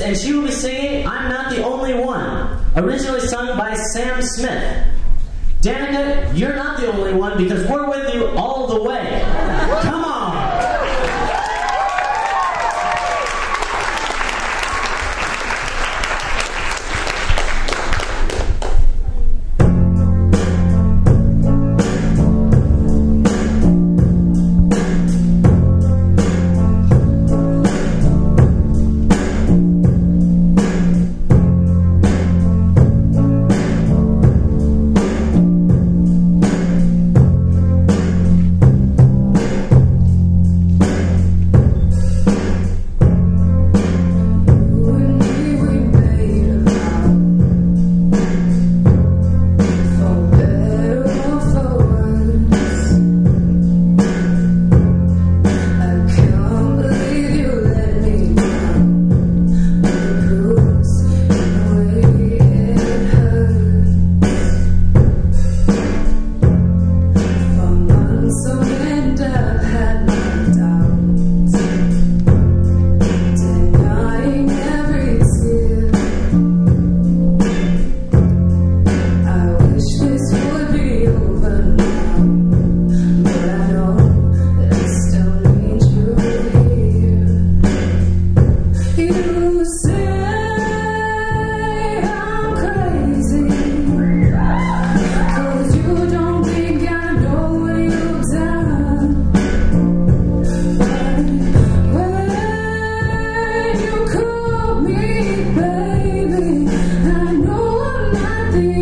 and she will be singing I'm Not the Only One, originally sung by Sam Smith. Danica, you're not the only one because we're with you all the way.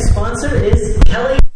next sponsor is Kelly